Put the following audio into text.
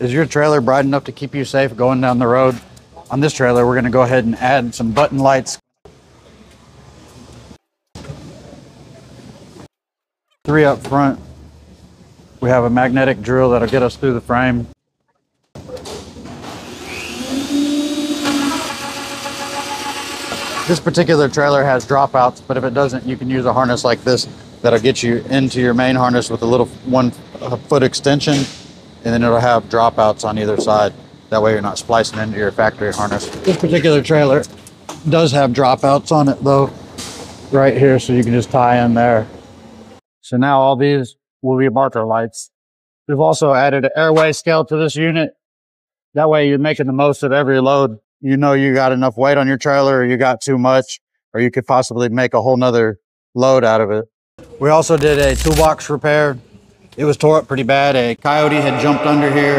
Is your trailer bright enough to keep you safe going down the road? On this trailer, we're gonna go ahead and add some button lights. Three up front. We have a magnetic drill that'll get us through the frame. This particular trailer has dropouts, but if it doesn't, you can use a harness like this that'll get you into your main harness with a little one foot extension, and then it'll have dropouts on either side. That way you're not splicing into your factory harness. This particular trailer does have dropouts on it though, right here, so you can just tie in there. So now all these will be marker lights. We've also added an Air-Weigh scale to this unit. That way you're making the most of every load you know you got enough weight on your trailer or you got too much, or you could possibly make a whole nother load out of it. We also did a toolbox repair. It was tore up pretty bad. A coyote had jumped under here